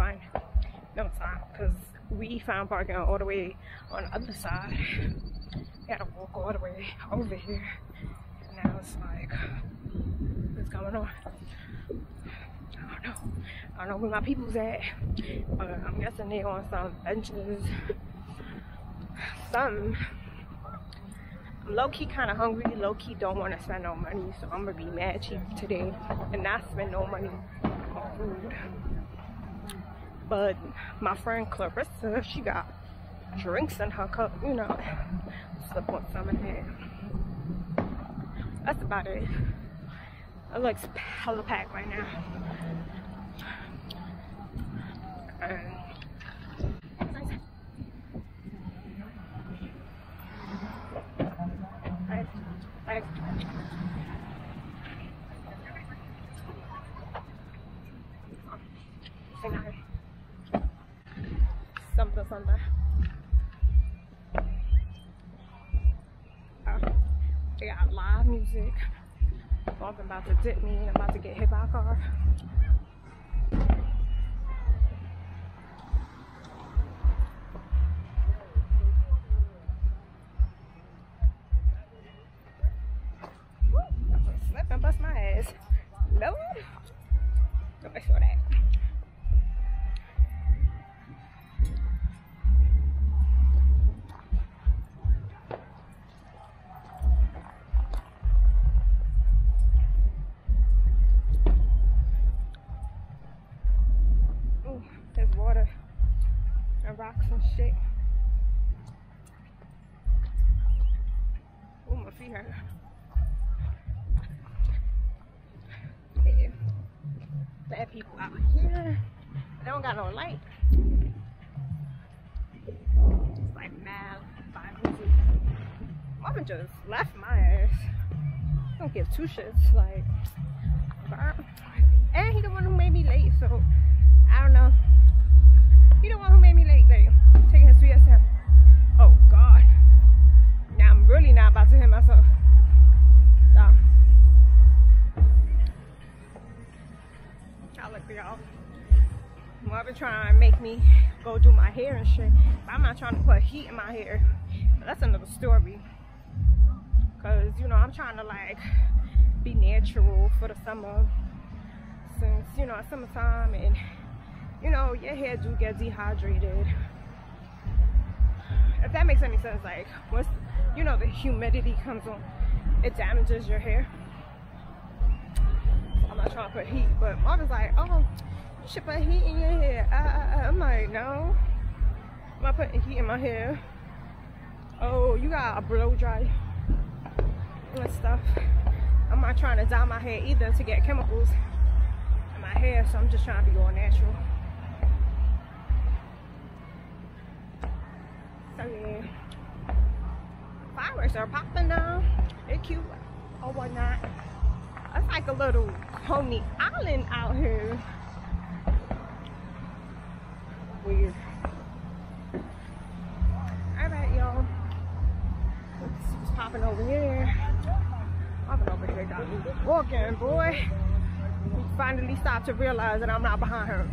find no time because we found parking all the way on the other side. We had to walk all the way over here. And now it's like, what's going on? I don't know. I don't know where my people's at. But I'm guessing they on some benches. Some. I'm low key kind of hungry. Low key don't want to spend no money. So I'm going to be mad cheap today and not spend no money on food. But my friend Clarissa, she got drinks in her cup, you know, slip on some that. That's about it. It looks hella packed right now. And I, I, say hi. Something, something. Uh, live music. Walking about to dip me. and I'm about to get hit by a car. Shit. Oh, my feet hurt. Yeah. Bad people out here. They don't got no light. It's like mad music. Mama just left my ass. Don't give two shits. Like, and he the one who made me late, so I don't know. Trying to make me go do my hair and shit. But I'm not trying to put heat in my hair. But that's another story. Cause you know I'm trying to like be natural for the summer. Since you know summertime and you know your hair do get dehydrated. If that makes any sense, like once you know the humidity comes on, it damages your hair. So I'm not trying to put heat, but Marvin's like, oh, you should put heat in your hair. Uh, uh. I'm like, no, I'm not putting heat in my hair. Oh, you got a blow dry and stuff. I'm not trying to dye my hair either to get chemicals in my hair, so I'm just trying to be all natural. So yeah, fireworks are popping now. They're cute or whatnot. It's like a little Coney Island out here. Weird. Alright, y'all. What's popping over here? Popping over here got me walking, boy. He finally stopped to realize that I'm not behind her.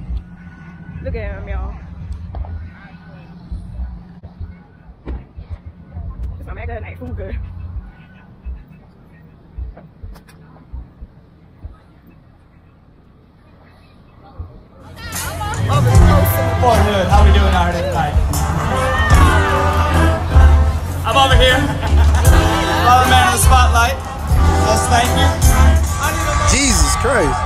Look at him, y'all. This my good night food good. Boyhood, how we doing out here tonight? I'm over here. Brother man in the spotlight. Yes, thank you. Christ.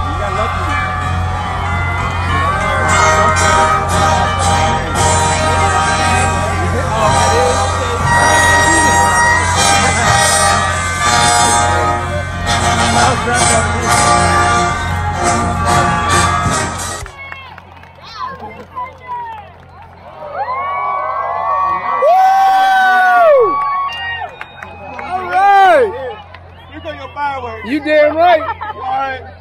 All right. You got your fireworks. You damn right. All right.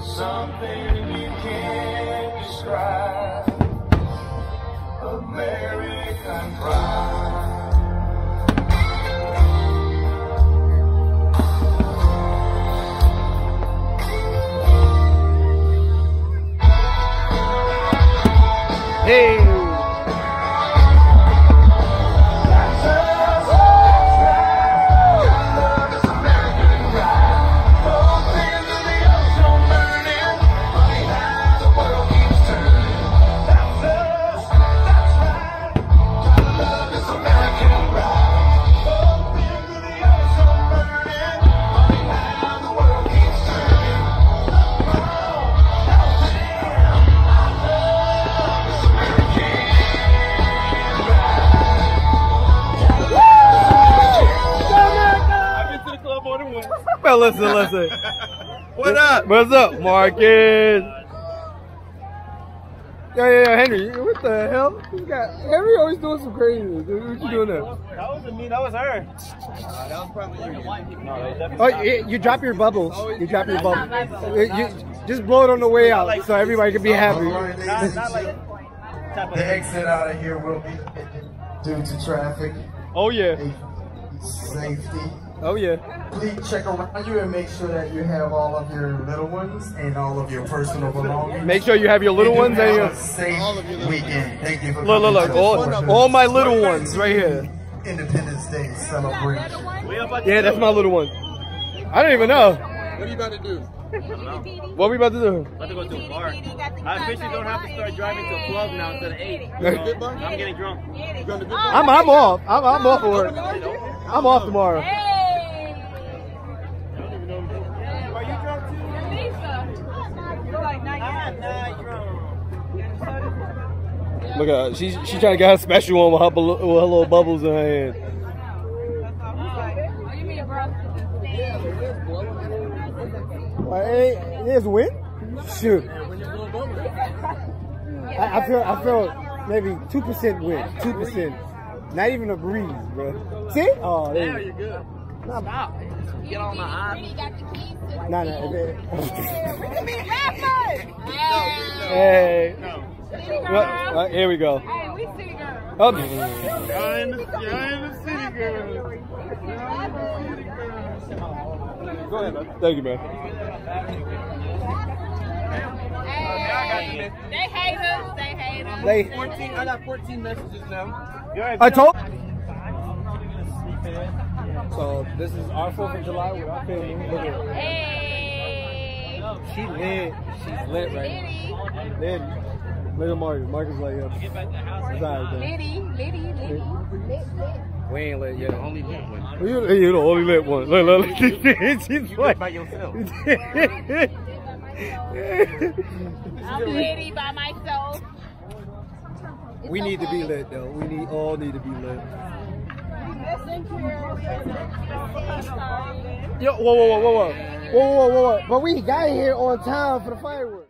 Something you can't describe. American pride. Hey! listen, listen. what up? What's up, Marcus? Yo, yo, yo, Henry, what the hell? You got Henry always doing some crazy. Dude. What you Mike, doing there? That wasn't me. That was her. Uh, that was probably you. No, oh, you, you drop your bubbles. You drop your bubbles. You, just blow it on the way out like, so everybody can be happy. Not, not like the exit out of here will be due to traffic. Oh yeah. Safety. Oh yeah. Please check around you and make sure that you have all of your little ones and all of your personal belongings. Make sure you have your little And ones do and have your a safe weekend. Thank you for look, look, look. coming All, all my little ones right here. Independence Day celebration. Yeah, that's my little one. I don't even know. What are you about to do? What are we about to do? About to go to a bar. I officially don't have to start driving till 12 now instead of 8. So I'm getting drunk. You going to Big I'm I'm off. I'm I'm off for work. I'm off tomorrow. Are you drunk too? I'm not drunk. Look at her. She's she trying to get her special one with her, with her little bubbles in her hand. Like, hey, there's a win. Shoot. I, I feel I feel maybe two percent win. Two percent. Not even a breeze, bro. See? Oh, there you go. Nah, Get on my eye. nah, nah. if it- Hey. Well, uh, here we go. Oh. You're in the, you're in the city, girl. Go ahead, man. Thank you, man. Hey, They hate us. They hate us. They, 14, I got 14 messages now. I told. So this is our Fourth of July with our family. Look at her. Hey. She lit. She's lit right now. Lit. Look at Marcus. Marcus like, yeah. It's alright, though. Liddy, Liddy, Liddy. We ain't lit. You're the only lit one. You, you the only lit one. Look, look, look. She's like, by yourself. I'm Liddy by myself. we need to be lit, though. We need all need to be lit. Yo, whoa, whoa, whoa, whoa, whoa, whoa, whoa, whoa, whoa! But we got here on time for the fireworks.